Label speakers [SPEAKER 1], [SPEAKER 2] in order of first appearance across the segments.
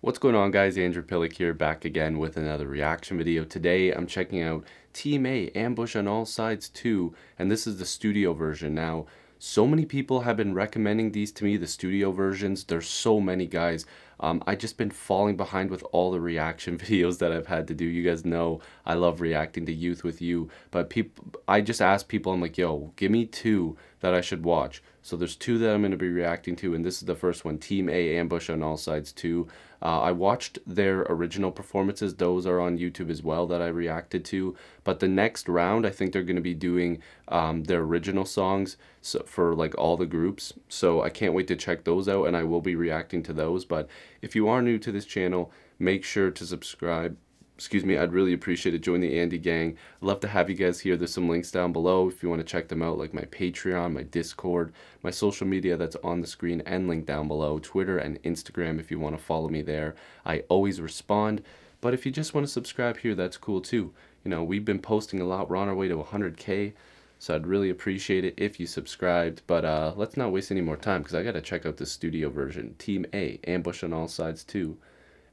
[SPEAKER 1] What's going on guys, Andrew Piluk here back again with another reaction video. Today I'm checking out Team A Ambush on All Sides 2 and this is the studio version. Now so many people have been recommending these to me, the studio versions. There's so many guys. Um, I just been falling behind with all the reaction videos that I've had to do. You guys know I love reacting to Youth with You, but people, I just ask people, I'm like, yo, give me two that I should watch. So there's two that I'm going to be reacting to, and this is the first one, Team A Ambush on All Sides 2. Uh, I watched their original performances. Those are on YouTube as well that I reacted to. But the next round, I think they're going to be doing um, their original songs so, for like all the groups. So I can't wait to check those out, and I will be reacting to those. But if you are new to this channel, make sure to subscribe excuse me, I'd really appreciate it. Join the Andy gang. I'd love to have you guys here. There's some links down below if you want to check them out, like my Patreon, my Discord, my social media that's on the screen and link down below, Twitter and Instagram if you want to follow me there. I always respond. But if you just want to subscribe here, that's cool too. You know, we've been posting a lot. We're on our way to 100K. So I'd really appreciate it if you subscribed. But uh, let's not waste any more time because I got to check out the studio version. Team A, Ambush on All Sides 2.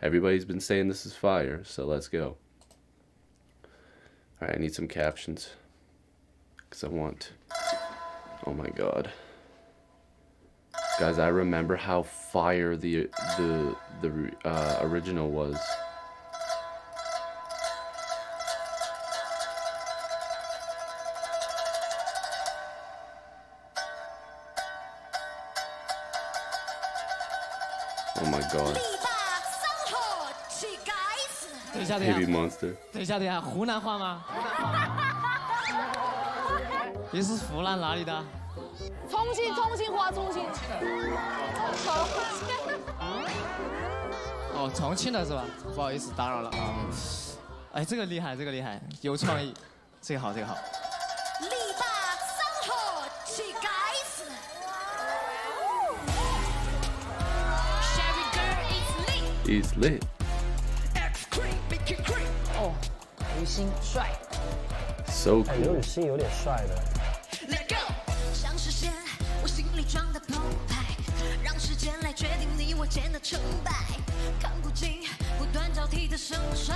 [SPEAKER 1] Everybody's been saying this is fire, so let's go. Alright, I need some captions. Because I want... Oh my god. Guys, I remember how fire the the the uh, original was. Oh my god.
[SPEAKER 2] 等一下，等一下。Baby monster。等一下，等一下，湖南话吗？你是湖南哪里的？
[SPEAKER 3] 重庆，重庆话，重庆。
[SPEAKER 2] 哦，重庆的是吧？不好意思，打扰了啊。哎，这个厉害，这个厉害，有创意，这个好，这个好。
[SPEAKER 1] Is lit.
[SPEAKER 3] 刘星帅，
[SPEAKER 1] so cool。
[SPEAKER 4] 刘雨欣有点帅的。像是线，我心里装的澎湃，让时间来决定你我间的成败。看不尽不断交替的盛衰，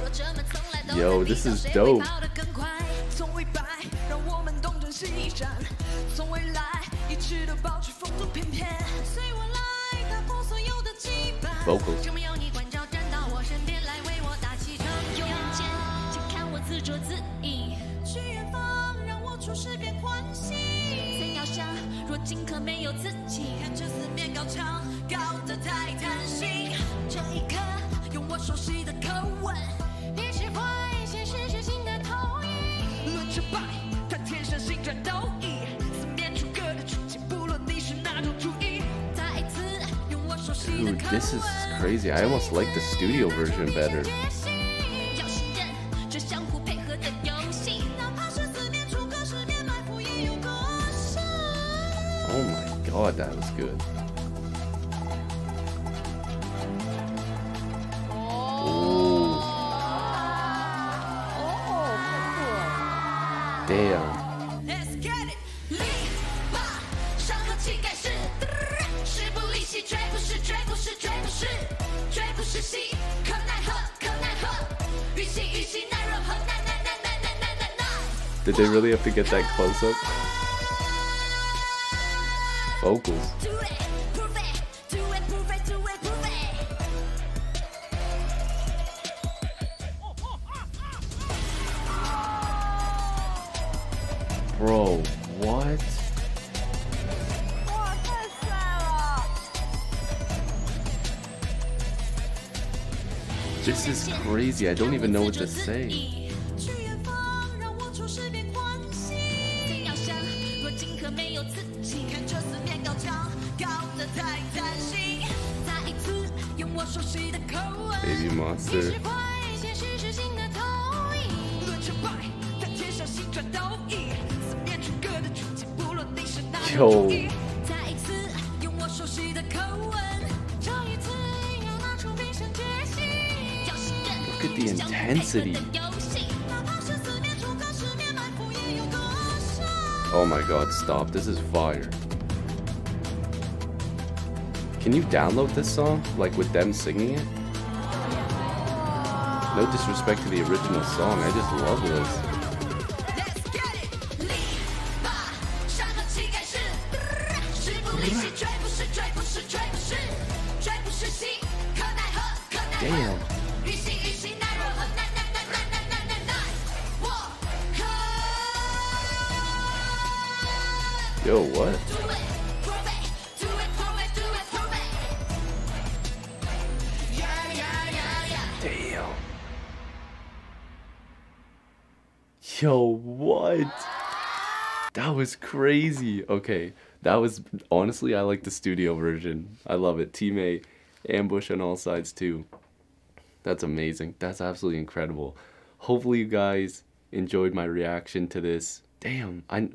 [SPEAKER 4] 若这么从来都在比较谁会跑得更快。从未败，让我们东征西战，从未来一直都保持风度翩翩。随我来，打破所有的 生命有你关照站到我身边来为我打气撑有请看我自作自去远方让我出想若荆轲没有自己。看
[SPEAKER 1] this is crazy. I almost like the studio version better. Oh my god, that was good. Oh. Damn. Did they really have to get that close up? vocals. Bro, what? This is crazy. I don't even know what to say. Baby monster. Yo. Look at the intensity. Oh my god, stop. This is fire. Can you download this song, like with them singing it? No disrespect to the original song, I just love this. Damn. Yo, what? Damn. Yo, what? That was crazy. Okay, that was honestly, I like the studio version. I love it. Team A, ambush on all sides too. That's amazing. That's absolutely incredible. Hopefully, you guys enjoyed my reaction to this. Damn, I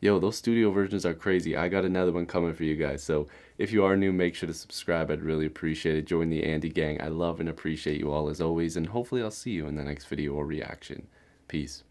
[SPEAKER 1] yo, those studio versions are crazy. I got another one coming for you guys. So if you are new, make sure to subscribe. I'd really appreciate it. Join the Andy gang. I love and appreciate you all as always. And hopefully I'll see you in the next video or reaction. Peace.